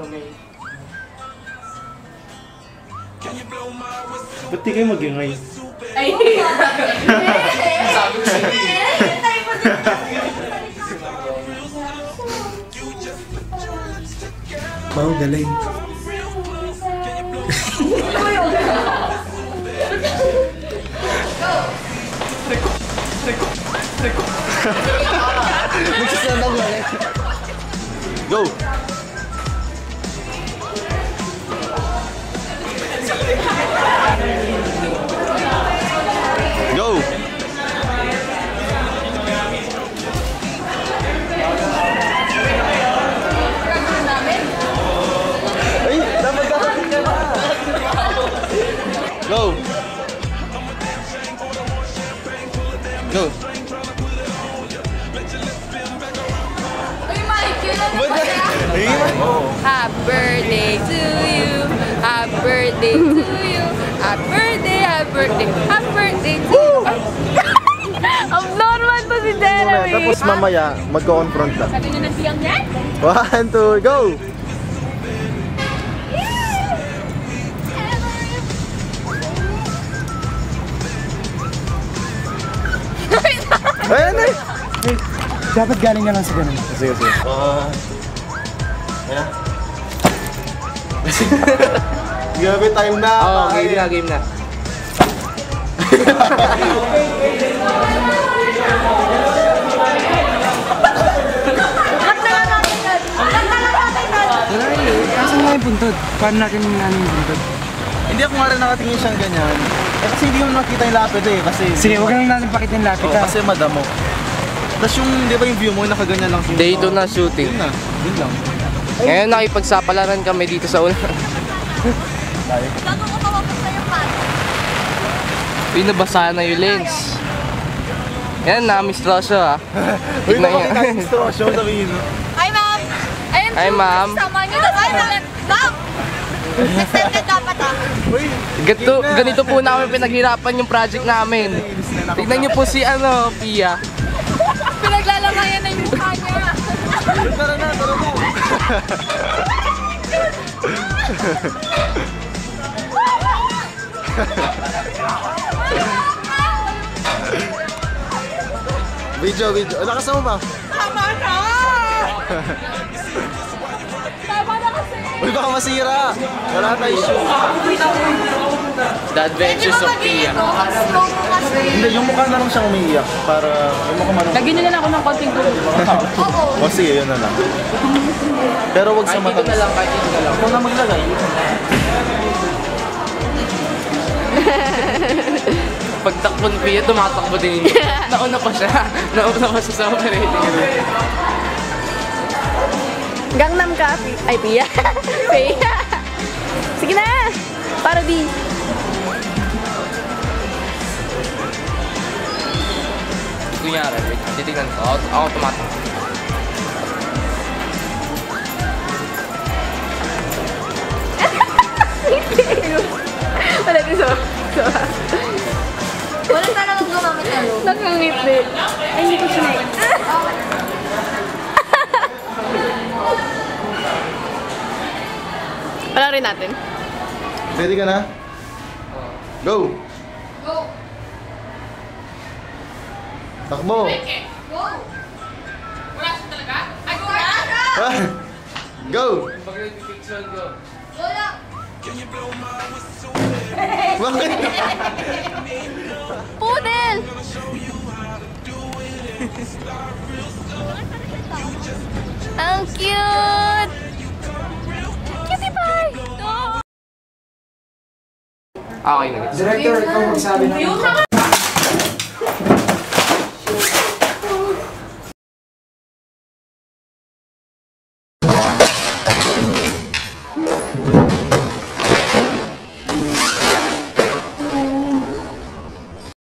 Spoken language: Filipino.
ano, may... Ba't di kayo mag-ingay? Ay! Sabi ko sa'yo. Wow, galing. Go! Go! Go! Go! Uy, Mike, yun ang Ba't ka? Ay, Happy birthday to you. Happy birthday to you. Happy birthday, happy birthday, happy birthday to you. Ang normal to si Jeremy. Tapos mamaya, magko-confront ka. Sabi niyo ng siyang yan? One, two, go! Ayan eh! Hey, dapat galing na lang sa ganun. Sige, sige. Ah... ayan. Grabe, time na. Oo, game na, game na. Eh. Kasan nga yung buntod? Paano natin ano yung buntod? Hindi ako nga rin nakatingin siyang ganyan. Eh, kasi hindi mo nakita yung lapid eh. Kasi, Sige, huwag na natin pakita yung lapit Oo, ha. kasi madamo. Tapos yung, di ba yung view mo, nakaganyan lang. Day 2 na shooting. Yun na, yun lang. Ngayon nakipagsapalaran kami dito sa ulan. Gago ko tawag sa'yo, Pat. Uy, nabasa na yung lens. Yan, na-miss Rosyo ah. Uy, Tignan niya. nakakita yung instruction, sabihin mo. Hi, ma'am. Ayun, Hi, June, ma'am. Kasama niyo na tayo. Ma'am! Ah. Uy, Ganito, ganito po namin pinaghirapan yung project namin. Tignan niyo po si ano, Pia. Pinaglalamayan na yung mukha niya. tara na, tara na. Video, video. Lakas mo ba? Tama na! Tama na kasi. Uy, baka masira. Wala tayo shoot. The Adventures of Pia. Hindi, yung mukha na lang siyang umiiyak para yung mukha marunong. Lagyan nyo na lang ako ng konting tulog. Oo. O sige, yun na lang. Pero wag sa Kahit mata. dito na lang, kahit dito na lang. Ikaw na maglagay. Pagtakbo ni Pia, tumatakbo din yun. Nauna pa siya. Nauna pa siya sa operating room. Gangnam ka, ay Pia. Pia. Sige na. Para di. Kunyari, wait, titignan ko. Tumatakbo. Wala din sa. Wala talagang gumamit na yun. Nakangiti. Ay, hindi ko sinay. Wala rin natin. Ready ka na? Go! Go! Takbo! Go! Wala siya talaga? Ay, go! Go! Pag-picture ko. Wala! Bakit? Pudel! Ang cute! Cutie pie! Okay na. Director, ikaw magsabi ng